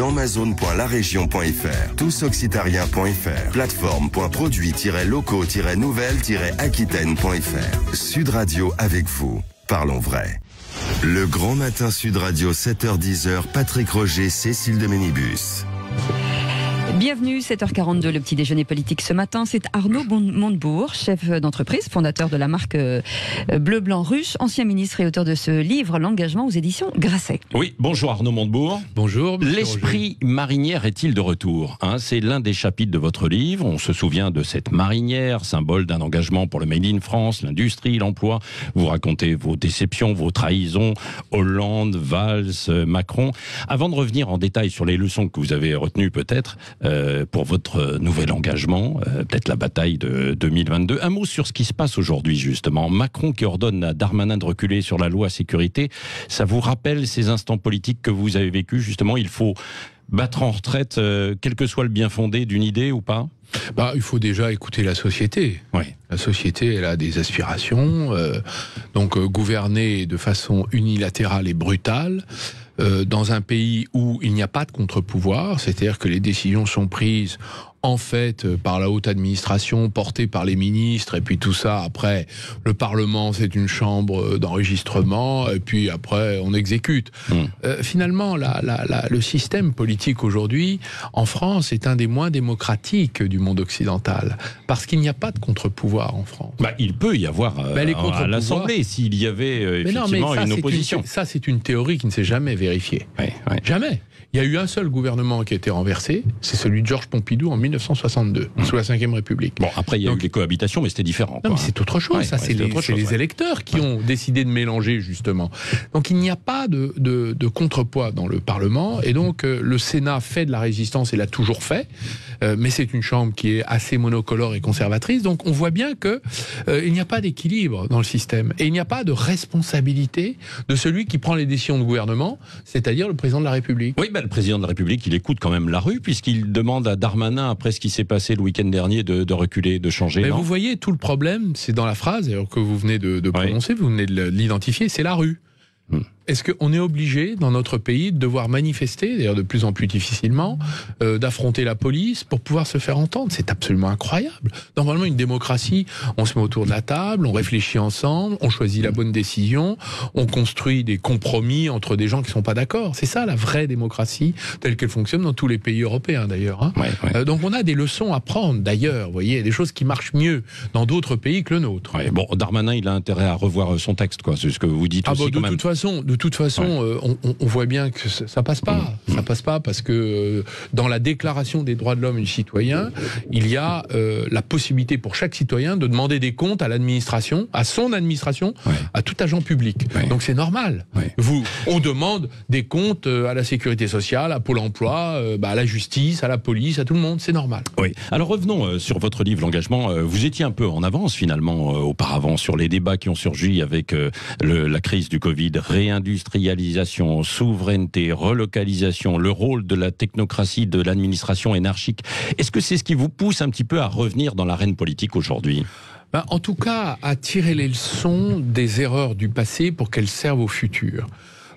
Amazon.larégion.fr, tousoccitarien.fr, plateforme.produit-local-nouvelle-aquitaine.fr. Sud Radio avec vous. Parlons vrai. Le grand matin Sud Radio 7h10h, Patrick Roger, Cécile de Ménibus. Bienvenue, 7h42, le petit déjeuner politique ce matin. C'est Arnaud Montebourg, chef d'entreprise, fondateur de la marque euh, Bleu Blanc Ruche, ancien ministre et auteur de ce livre, L'engagement aux éditions Grasset. Oui, bonjour Arnaud Montebourg. Bonjour. L'esprit marinière est-il de retour hein? C'est l'un des chapitres de votre livre. On se souvient de cette marinière, symbole d'un engagement pour le Made in France, l'industrie, l'emploi. Vous racontez vos déceptions, vos trahisons, Hollande, Valls, Macron. Avant de revenir en détail sur les leçons que vous avez retenues peut-être, pour votre nouvel engagement, euh, peut-être la bataille de 2022. Un mot sur ce qui se passe aujourd'hui, justement. Macron qui ordonne à Darmanin de reculer sur la loi sécurité, ça vous rappelle ces instants politiques que vous avez vécus, justement Il faut battre en retraite, euh, quel que soit le bien fondé d'une idée ou pas? Bah, il faut déjà écouter la société. Oui. La société, elle a des aspirations. donc, gouverner de façon unilatérale et brutale, dans un pays où il n'y a pas de contre-pouvoir, c'est-à-dire que les décisions sont prises en fait euh, par la haute administration, portée par les ministres, et puis tout ça, après, le Parlement, c'est une chambre euh, d'enregistrement, et puis après, on exécute. Mmh. Euh, finalement, la, la, la, le système politique aujourd'hui, en France, est un des moins démocratiques du monde occidental, parce qu'il n'y a pas de contre-pouvoir en France. Bah, il peut y avoir euh, Bah, les à l'Assemblée s'il y avait euh, Mais non, mais effectivement ça, une opposition. ça, c'est une théorie qui ne s'est jamais vérifiée. Ouais, ouais. Jamais. Il y a eu un seul gouvernement qui a été renversé, c'est celui de Georges Pompidou en 1962, sous la Ve République. Bon, après, il y a Donc- eu les cohabitations, mais c'était différent. Non, quoi. mais c'est autre chose. Ouais, ça, ouais, c'est les, chose, électeurs qui ont décidé de mélanger, justement. Donc, il n'y a pas de, de- de contrepoids dans le Parlement. Et donc, euh, le Sénat fait de la résistance et l'a toujours fait. Euh, mais c'est une chambre qui est assez monocolore et conservatrice. Donc, on voit bien que euh, il n'y a pas d'équilibre dans le système. Et il n'y a pas de responsabilité de celui qui prend les décisions de gouvernement, c'est-à-dire le président de la République. Oui, bah, le président de la République, il écoute quand même la rue, puisqu'il demande à Darmanin, après ce qui s'est passé le week-end dernier, de, de reculer, de changer. Mais vous voyez, tout le problème, c'est dans la phrase que vous venez de, prononcer, vous venez de l'identifier, c'est la rue. Hmm. Est-ce qu'on est obligé, dans notre pays, de devoir manifester, d'ailleurs de plus en plus difficilement, euh, d'affronter la police pour pouvoir se faire entendre? C'est absolument incroyable. Normalement, une démocratie, on se met autour de la table, on réfléchit ensemble, on choisit la bonne décision, on construit des compromis entre des gens qui ne sont pas d'accord. C'est ça la vraie démocratie, telle qu'elle fonctionne dans tous les pays européens d'ailleurs. hein. Ouais, ouais. Euh, donc on a des leçons à prendre d'ailleurs, vous voyez, des choses qui marchent mieux dans d'autres pays que le nôtre. Ouais, bon, Darmanin, il a intérêt à revoir son texte, quoi. C'est ce que vous dites Ah aussi, bah, quand de même. toute façon, de toute façon, euh, on, voit bien que ça, ça passe pas. Mmh. Ça passe pas parce que euh, dans la Déclaration des droits de l'homme et du citoyen, il y a euh, la possibilité pour chaque citoyen de demander des comptes à l'administration, à son administration, Ouais. à tout agent public. Ouais. Donc c'est normal. Vous, on demande des comptes à la sécurité sociale, à Pôle Emploi, bah, à la justice, à la police, à tout le monde. C'est normal. Oui. Alors revenons sur votre livre, L'engagement. Vous étiez un peu en avance finalement auparavant sur les débats qui ont surgi avec le- la crise du Covid, réindustrialisation, souveraineté, relocalisation, le rôle de la technocratie, de l'administration énarchique. Est-ce que c'est ce qui vous pousse un petit peu à revenir dans l'arène politique aujourd'hui? Ben, en tout cas, à tirer les leçons des erreurs du passé pour qu'elles servent au futur.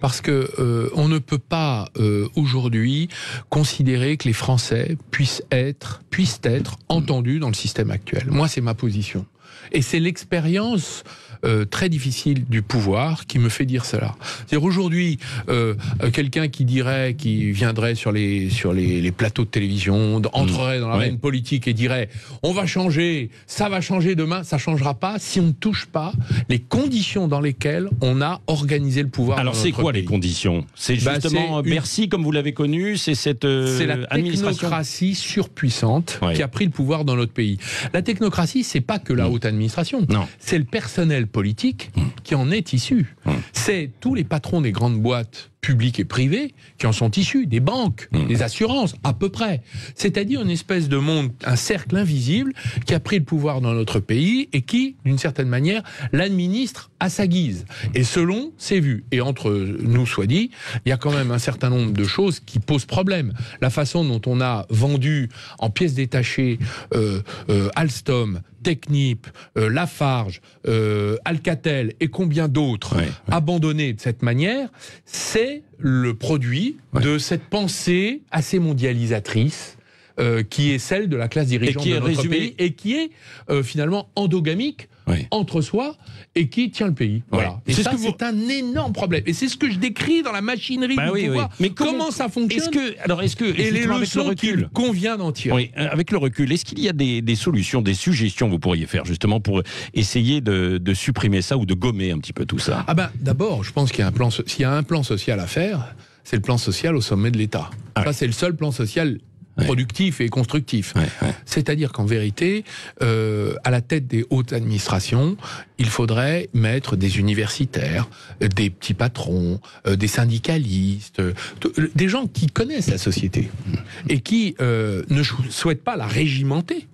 Parce que euh, on ne peut pas euh, aujourd'hui considérer que les Français puissent être puissent être entendus dans le système actuel. Moi, c'est ma position. Et c'est l'expérience euh, très difficile du pouvoir qui me fait dire cela. C'est-à-dire aujourd'hui, euh, euh, quelqu'un qui dirait, qui viendrait sur les sur les, les plateaux de télévision, d- entrerait dans l'arène Ouais. politique et dirait on va changer, ça va changer demain, ça changera pas si on ne touche pas les conditions dans lesquelles on a organisé le pouvoir. Alors c'est quoi les conditions? C'est Bah, justement c'est une- Bercy comme vous l'avez connu, c'est cette euh, C'est la technocratie surpuissante qui a pris le pouvoir dans notre pays. La technocratie, c'est pas que la Mm. haute administration. Non. C'est le personnel politique qui en est issu. Mm. C'est tous les patrons des grandes boîtes publiques et privées qui en sont issus, des banques, Mm. des assurances, à peu près. C'est-à-dire une espèce de monde, un cercle invisible qui a pris le pouvoir dans notre pays et qui, d'une certaine manière, l'administre à sa guise et selon ses vues. Et entre nous soit dit, il y a quand même un certain nombre de choses qui posent problème. La façon dont on a vendu en pièces détachées euh, euh, Alstom, Technip, euh, Lafarge, euh, Alcatel et combien d'autres abandonnés de cette manière, c'est est le produit de cette pensée assez mondialisatrice euh, qui est celle de la classe dirigeante qui de notre pays et qui est euh, finalement endogamique Oui. entre soi et qui tient le pays. Voilà. Et C'est ça, ce que vous- c'est un énorme problème. Et c'est ce que je décris dans la machinerie Bah du oui, oui. pouvoir. Mais comment, comment- ça Est-ce fonctionne que, alors, est-ce que, et les avec le leçons qu'il convient d'en tirer. Euh, avec le recul, est-ce qu'il y a des, des solutions, des suggestions que vous pourriez faire justement pour essayer de, de supprimer ça ou de gommer un petit peu tout ça? Ah ben, d'abord, je pense qu'il y a un plan, s'il y a un plan social à faire, c'est le plan social au sommet de l'État. Ah ça, c'est le seul plan social. Productif et constructif. C'est-à-dire qu'en vérité, euh, à la tête des hautes administrations, il faudrait mettre des universitaires, des petits patrons, euh, des syndicalistes, euh, des gens qui connaissent la société et qui euh, ne souhaitent pas la régimenter,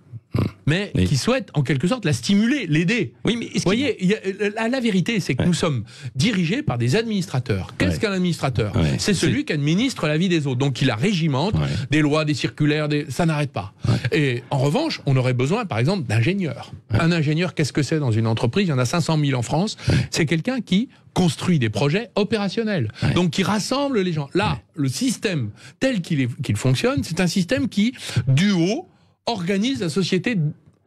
mais Oui. qui souhaitent en quelque sorte la stimuler, l'aider. Oui, mais Vous voyez, il y a- la, la vérité, c'est que Ouais. nous sommes dirigés par des administrateurs. Qu'est-ce Ouais. qu'un administrateur Ouais. C'est celui qui administre la vie des autres. Donc, il la régimente, des lois, des circulaires, des... ça n'arrête pas. Et en revanche, on aurait besoin, par exemple, d'ingénieurs. Un ingénieur, qu'est-ce que c'est dans une entreprise? Il y en a 500 000 en France. C'est quelqu'un qui construit des projets opérationnels. Ouais. Donc, qui rassemble les gens. Là, le système tel qu'il fonctionne, c'est un système qui, du haut, organise la société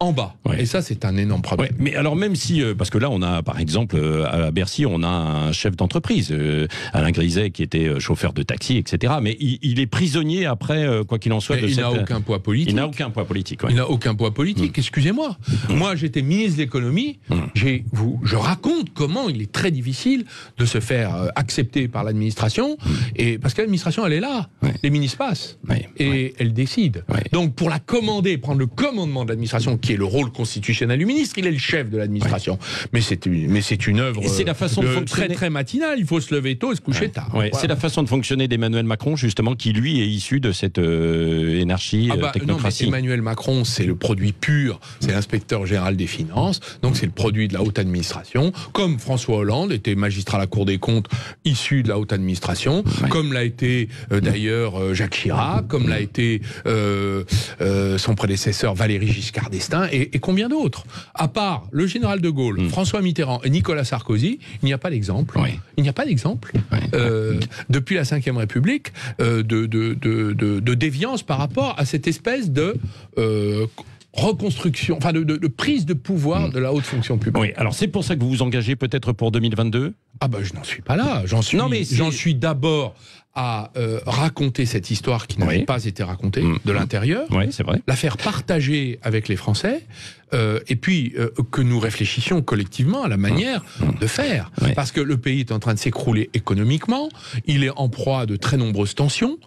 en bas. Ouais. Et ça, c'est un énorme problème. Ouais, mais alors même si, euh, parce que là, on a, par exemple, euh, à Bercy, on a un chef d'entreprise, euh, Alain Griset, qui était chauffeur de taxi, etc. Mais il, il est prisonnier après, quoi qu'il en soit, de il cette... n'a aucun poids politique. Il n'a aucun poids politique. ouais. Il n'a aucun poids politique, excusez-moi. Moi, j'étais ministre de l'économie. J'ai, vous, je raconte comment il est très difficile de se faire accepter par l'administration, et parce que l'administration, elle est là. Les ministres passent et elle décide. Donc, pour la commander, prendre le commandement de l'administration, qui est le rôle constitutionnel du ministre, il est le chef de l'administration. Mais c'est une, mais c'est une œuvre c'est la façon de euh, fonctionner. très très matinale. Il faut se lever tôt et se coucher tard. Ouais, Voilà. C'est la façon de fonctionner d'Emmanuel Macron, justement, qui lui est issu de cette euh, énarchie, Ah euh, bah, non, mais technocratie. Emmanuel Macron, c'est le produit pur, c'est l'inspecteur général des finances, donc c'est le produit de la haute administration, comme François Hollande était magistrat à la Cour des comptes, issu de la haute administration, comme l'a été euh, d'ailleurs Jacques Chirac, comme l'a été euh, son prédécesseur Valéry Giscard d'Estaing, et, et combien d'autres À part le général de Gaulle, Mm. François Mitterrand et Nicolas Sarkozy, il n'y a pas d'exemple. Il n'y a pas d'exemple euh, depuis la Ve République euh, de, de, de, de- de déviance par rapport à cette espèce de euh, reconstruction, enfin de, de- de prise de pouvoir de la haute fonction publique. Oui, alors c'est pour ça que vous vous engagez peut-être pour 2022 Ah ben je n'en suis pas là, j'en suis, Non, mais j'en suis d'abord à euh, raconter cette histoire qui n'avait Oui. pas été racontée Mm. de l'intérieur. Oui, vrai. la faire partager avec les Français, euh, et puis euh, que nous réfléchissions collectivement à la manière de faire. Parce que le pays est en train de s'écrouler économiquement, il est en proie à de très nombreuses tensions,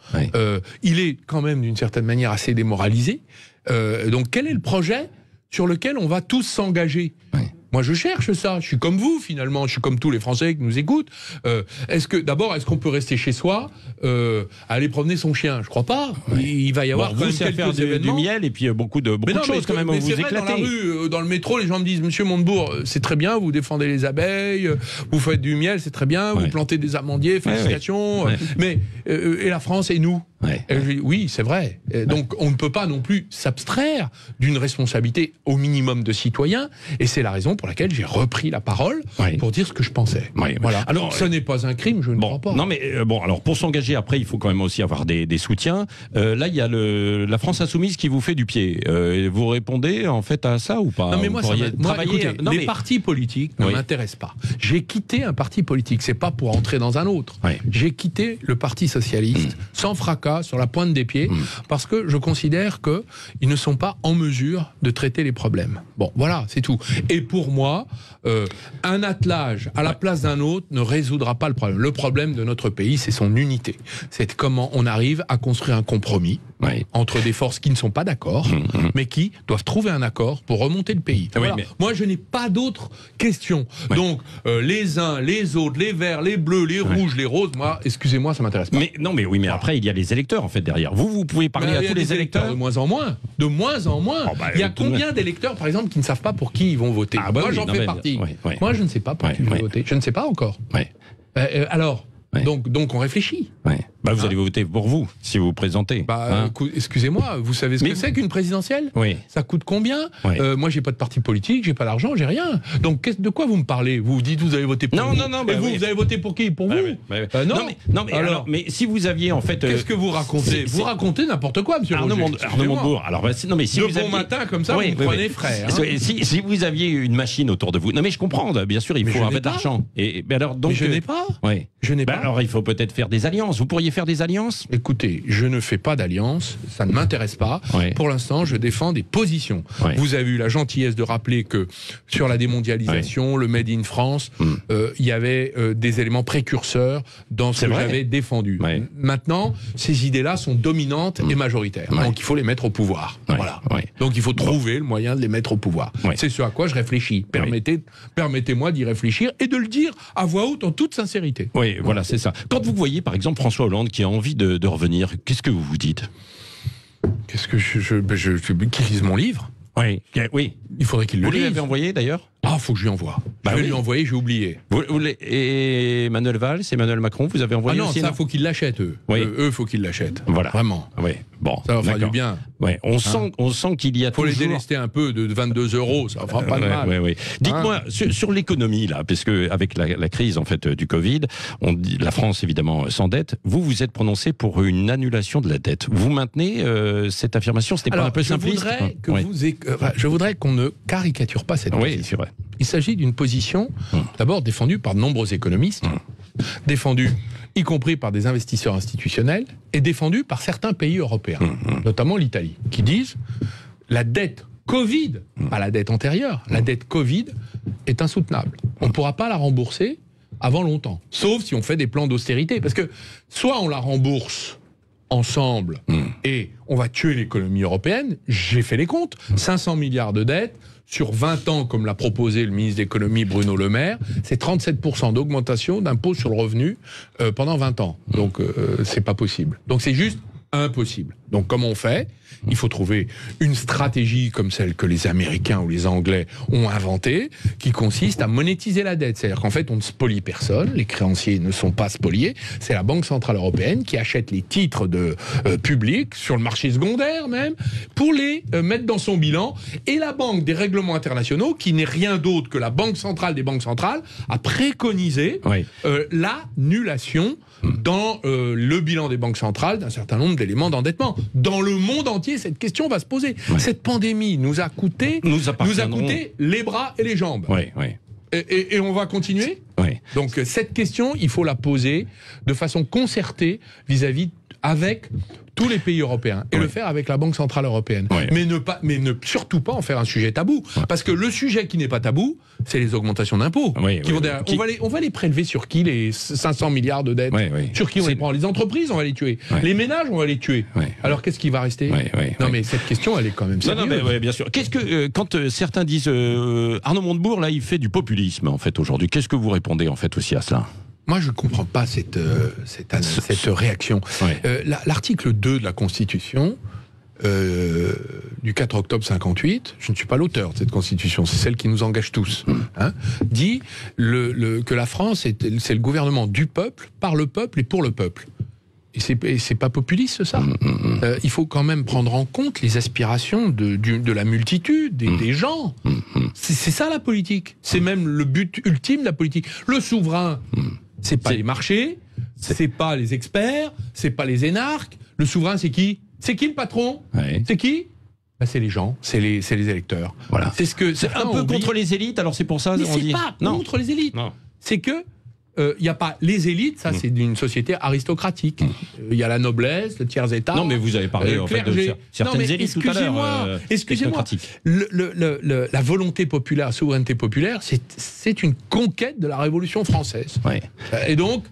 il est quand même d'une certaine manière assez démoralisé. Donc quel est le projet sur lequel on va tous s'engager? Moi, je cherche ça. Je suis comme vous, finalement. Je suis comme tous les Français qui nous écoutent. Euh, est-ce que, d'abord, est-ce qu'on peut rester chez soi, euh, aller promener son chien? Je crois pas. Il va y avoir Bon, quand vous, même quelques faire du, miel et puis euh, beaucoup de, beaucoup Mais de choses mais, quand même mais vous c'est vrai, dans la rue, euh, dans le métro, les gens me disent Monsieur Montebourg, euh, c'est très bien, vous défendez les abeilles, vous faites du miel, c'est très bien, Ouais. vous plantez des amandiers, félicitations. ouais. Mais euh, et la France et nous? Ouais. Dis, Oui, c'est vrai. Et donc on ne peut pas non plus s'abstraire d'une responsabilité au minimum de citoyen. Et c'est la raison pour laquelle j'ai repris la parole Ouais. pour dire ce que je pensais. Voilà. Alors, ce n'est pas un crime, je ne Bon, crois pas. non mais euh, bon, alors pour s'engager après, il faut quand même aussi avoir des, des soutiens. Euh, là, il y a le, la France insoumise qui vous fait du pied. Euh, vous répondez en fait à ça ou pas? Non mais moi, ça moi, travailler- écoutez, non, les mais- partis politiques ne Oui. m'intéressent pas. J'ai quitté un parti politique, c'est pas pour entrer dans un autre. J'ai quitté le Parti socialiste sans fracas, sur la pointe des pieds, parce que je considère que ils ne sont pas en mesure de traiter les problèmes. Bon, voilà, c'est tout. Et pour moi, euh, un attelage à la place d'un autre ne résoudra pas le problème. Le problème de notre pays, c'est son unité. C'est comment on arrive à construire un compromis entre des forces qui ne sont pas d'accord, mais qui doivent trouver un accord pour remonter le pays. Oui, Voilà. mais- Moi, je n'ai pas d'autres questions. Donc, euh, les uns, les autres, les verts, les bleus, les rouges, les roses, moi, excusez-moi, ça m'intéresse pas. Mais non, mais oui, mais après il y a les électeurs en fait derrière. Vous, vous pouvez parler à tous les électeurs. de moins en moins. De moins en moins. Oh, bah, il y a combien d'électeurs, par exemple, qui ne savent pas pour qui ils vont voter Ah, bah Moi, oui, j'en fais mais- partie. Moi, je ne sais pas pour qui je vais voter. Je ne sais pas encore. Euh, euh, alors, donc, donc, on réfléchit. Bah, vous Hein allez voter pour vous, si vous vous présentez. Bah, hein. excusez-moi, vous savez ce Mais que vous- c'est qu'une présidentielle? Oui. Ça coûte combien? Oui. Euh, Moi, j'ai pas de parti politique, j'ai pas d'argent, j'ai rien. Donc, de quoi vous me parlez? Vous vous dites vous avez voté pour Non, vous. non, non, Et bah vous, oui. vous avez voté pour qui? Pour vous? ouais, ouais, ouais. Euh, non. mais, non, mais, Alors alors, mais si vous aviez en fait. euh, Qu'est-ce que vous racontez c'est- Vous racontez n'importe quoi, monsieur Arnaud, Roger. Arnaud. Montebourg. Alors, bah, non, mais si De vous bon aviez- matin, comme ça, Oui, vous prenez frère. hein. Si, si vous aviez une machine autour de vous. Non, mais je comprends, bien sûr, il Mais faut pas. d'argent. Et, mais alors, donc. Je euh, n'ai pas. Je n'ai Bah, pas. alors, il faut peut-être faire des alliances. Vous pourriez faire des alliances Écoutez, je ne fais pas d'alliance, ça ne m'intéresse pas. Ouais. Pour l'instant, je défends des positions. Ouais. Vous avez eu la gentillesse de rappeler que sur la démondialisation, le Made in France, Mm. euh, il y avait euh, des éléments précurseurs dans ce que j'avais défendu. Maintenant, ces idées-là sont dominantes et majoritaires. Donc il faut les mettre au pouvoir. Voilà. Donc il faut trouver le moyen de les mettre au pouvoir. C'est ce à quoi je réfléchis. Permettez, permettez-moi d'y réfléchir et de le dire à voix haute en toute sincérité. Oui, voilà, c'est ça. Quand vous voyez, par exemple, François Hollande qui a envie de, de revenir, qu'est-ce que vous vous dites? Qu'est-ce que je, je, ben, je, je- mon livre Oui. Oui. Il faudrait qu'il le Vous lui lise. avez envoyé d'ailleurs? Ah, faut que je lui envoie. Bah je vais oui. lui envoyer, j'ai oublié. Vous- vous l'avez- Et Emmanuel Valls, Emmanuel Macron, vous avez Ah envoyé non, aussi ça, non faut qu'ils l'achètent, eux. Oui. Euh, eux, faut qu'ils l'achètent. Voilà. Vraiment. Oui, bon. Ça va faire du bien. Ouais, on sent, on sent qu'il y a Faut les délester un peu de 22 euros, ça fera pas de mal. ouais, ouais. Dites-moi sur, sur l'économie là, parce que avec la, la crise en fait euh, du Covid, on dit la France évidemment euh, s'endette. Vous vous êtes prononcé pour une annulation de la dette. Vous maintenez euh, cette affirmation C'était pas un peu je simpliste voudrais que vous enfin, je voudrais qu'on ne caricature pas cette Oui, position. c'est vrai. Il s'agit d'une position d'abord défendue par de nombreux économistes, défendue y compris par des investisseurs institutionnels et défendue par certains pays européens, notamment l'Italie, qui disent la dette Covid, pas la dette antérieure, la dette Covid est insoutenable. On ne pourra pas la rembourser avant longtemps, sauf si on fait des plans d'austérité, parce que soit on la rembourse ensemble Hum. et on va tuer l'économie européenne. J'ai fait les comptes. 500 milliards de dettes sur 20 ans, comme l'a proposé le ministre de l'économie Bruno Le Maire, c'est 37% d'augmentation d'impôt sur le revenu euh, pendant 20 ans. Donc euh, c'est pas possible. Donc c'est juste impossible. Donc comment on fait? Il faut trouver une stratégie comme celle que les Américains ou les Anglais ont inventée, qui consiste à monétiser la dette. C'est-à-dire qu'en fait, on ne spolie personne, les créanciers ne sont pas spoliés. C'est la Banque Centrale Européenne qui achète les titres de euh, publics, sur le marché secondaire même, pour les euh, mettre dans son bilan. Et la Banque des règlements internationaux, qui n'est rien d'autre que la Banque Centrale des banques centrales, a préconisé Oui. euh, l'annulation dans euh, le bilan des banques centrales d'un certain nombre d'éléments d'endettement. Dans le monde entier, cette question va se poser. Cette pandémie nous a coûté, Nous nous a coûté les bras et les jambes. Oui, oui, Et, et- et on va continuer oui. Donc cette question, il faut la poser de façon concertée vis-à-vis avec tous les pays européens et Ouais. le faire avec la Banque centrale européenne. Ouais. Mais ne pas, mais ne surtout pas en faire un sujet tabou, parce que le sujet qui n'est pas tabou, c'est les augmentations d'impôts. Oui, qui oui, vont oui. derrière. Qui- On va les, on va les prélever sur qui les 500 milliards de dettes Oui, oui. Sur qui on les prend Les entreprises, on va les tuer. Ouais. Les ménages, on va les tuer. Ouais. Alors qu'est-ce qui va rester Ouais, ouais, Non ouais. mais cette question, elle est quand même Non, sérieuse. non, mais ouais, bien sûr. Qu'est-ce que euh, quand euh, certains disent euh, Arnaud Montebourg là, il fait du populisme en fait aujourd'hui. Qu'est-ce que vous répondez en fait aussi à cela? Moi, je ne comprends pas cette, euh, cette, cette réaction. Ouais. Euh, la- L'article 2 de la Constitution euh, du 4 octobre 58, je ne suis pas l'auteur de cette Constitution, c'est celle qui nous engage tous, hein, dit le, le- que la France, est- c'est le gouvernement du peuple, par le peuple et pour le peuple. Et c'est- pas populiste, ça. Euh, il faut quand même prendre en compte les aspirations de, du- de la multitude, des, des gens. C'est ça la politique. C'est même le but ultime de la politique. Le souverain, c'est pas les marchés, c'est pas les experts, c'est pas les énarques. Le souverain, c'est qui? C'est qui le patron? Ouais. C'est qui? Bah, C'est les gens, c'est les, électeurs. Voilà. C'est ce que C'est un peu ont contre les élites, alors c'est pour ça Mais on c'est dit pas non. contre les élites. Non. C'est que il n'y a pas les élites, ça c'est d'une société aristocratique. Il y a la noblesse, le tiers état. Non, mais vous avez parlé euh, en fait de certaines Non, élites tout à l'heure. excusez-moi, euh. Le- le- le- la volonté populaire, la souveraineté populaire, c'est une conquête de la Révolution française. Ouais. Euh, Et donc,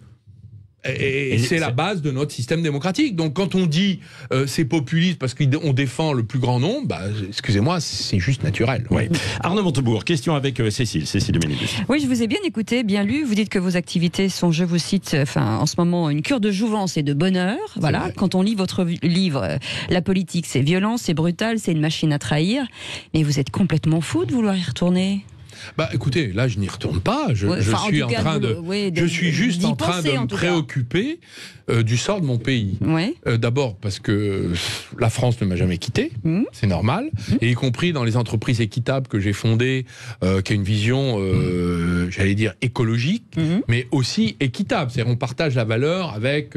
et, Et c'est la base de notre système démocratique. Donc, quand on dit euh, c'est populiste parce qu'on défend le plus grand nombre, bah, excusez-moi, c'est juste naturel. Ouais. Arnaud Montebourg, question avec euh, Cécile, Cécile de Ménibus. Oui, je vous ai bien écouté, bien lu. Vous dites que vos activités sont, je vous cite, enfin, en ce moment, une cure de jouvence et de bonheur. Voilà. Quand on lit votre livre, euh, la politique, c'est violent, c'est brutal, c'est une machine à trahir. Mais vous êtes complètement fou de vouloir y retourner. Bah écoutez, là je n'y retourne pas. Je, Ouais, je enfin, en suis en train de- de, oui, de- je suis juste en train penser, de me préoccuper euh, du sort de mon pays. Ouais. Euh, D'abord parce que la France ne m'a jamais quitté, Mhm. c'est normal, et y compris dans les entreprises équitables que j'ai fondées, euh, qui a une vision, euh, j'allais dire écologique, mais aussi équitable. C'est-à-dire on partage la valeur avec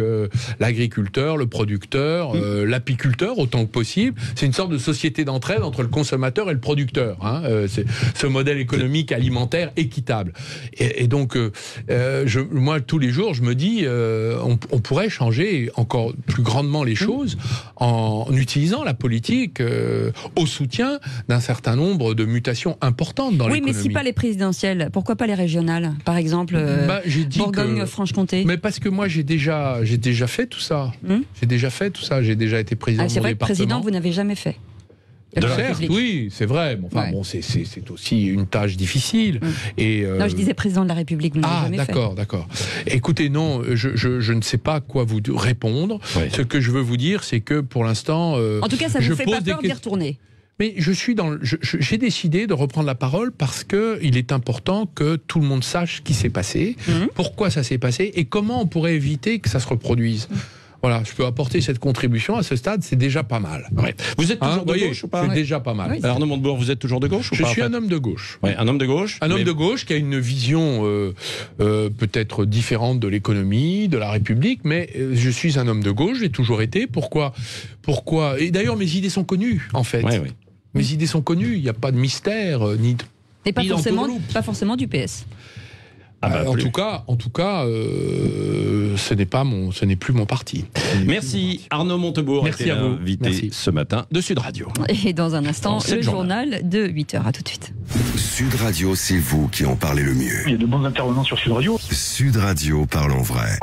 l'agriculteur, le producteur, l'apiculteur autant que possible. C'est une sorte de société d'entraide entre le consommateur et le producteur. hein. C'est ce modèle économique alimentaire équitable. Et, et donc, euh, euh, je, moi, tous les jours, je me dis, euh, on, on pourrait changer encore plus grandement les choses en, utilisant la politique euh, au soutien d'un certain nombre de mutations importantes dans Oui, l'économie. mais si pas les présidentielles, pourquoi pas les régionales Par exemple, Bah, Bourgogne-Franche-Comté. Mais parce que moi j'ai déjà j'ai déjà fait tout ça. Hmm J'ai déjà fait tout ça. J'ai déjà été président Ah, c'est vrai que président, vous n'avez jamais fait. De la Certes, République. oui, c'est vrai. Enfin, Ouais. bon, c'est- c'est c'est aussi une tâche difficile. Hmm. Et euh, Non, je disais président de la République, vous Ah, d'accord, d'accord. Écoutez, non, je, je, je ne sais pas quoi vous répondre. Ouais. Ce que je veux vous dire, c'est que pour l'instant, euh, En tout cas, ça je vous fait pas peur d'y retourner. Mais je suis dans. le- je- je- J'ai décidé de reprendre la parole parce que il est important que tout le monde sache ce qui s'est passé, Mhm. pourquoi ça s'est passé et comment on pourrait éviter que ça se reproduise. Voilà, je peux apporter cette contribution à ce stade, c'est déjà pas mal. Ouais. Vous êtes Hein, toujours de voyez, gauche ou pas c'est déjà pas mal. Oui. Arnaud Montebourg, vous êtes toujours de gauche ou Je pas, en suis fait un homme de gauche. Ouais, un homme de gauche. Un homme de gauche qui a une vision euh, euh, peut-être différente de l'économie, de la République, mais euh, je suis un homme de gauche, j'ai toujours été. Pourquoi Pourquoi Et d'ailleurs, mes idées sont connues, en fait. Ouais, ouais. Mes idées sont connues, il n'y a pas de mystère, euh, ni de... Et pas Ni forcément, pas forcément du PS. Ah bah, Euh, en plus. tout cas, en tout cas, euh, ce n'est pas mon, ce n'est plus mon parti. Merci Arnaud Montebourg, Merci à vous. l'invité Merci. ce matin de Sud Radio. Et dans un instant, Dans le journal de 8h. À tout de suite. Sud Radio, c'est vous qui en parlez le mieux. Il y a de bons intervenants sur Sud Radio. Sud Radio, parlons vrai.